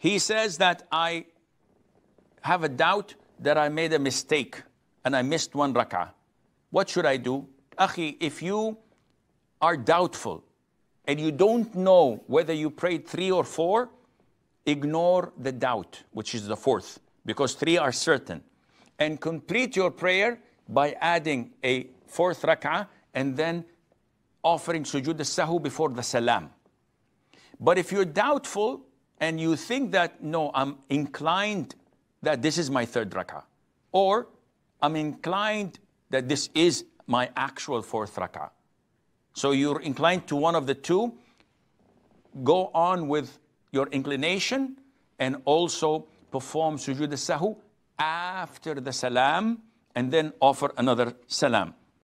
He says that I have a doubt that I made a mistake and I missed one rak'ah. What should I do? Akhi, if you are doubtful and you don't know whether you prayed three or four, ignore the doubt, which is the fourth, because three are certain. And complete your prayer by adding a fourth rak'ah and then offering sujood al-sahu before the salam. But if you're doubtful and you think that, no, I'm inclined that this is my third rak'ah, or I'm inclined that this is my actual fourth rak'ah. So you're inclined to one of the two, go on with your inclination and also perform sujood al-sahu after the salam and then offer another salam.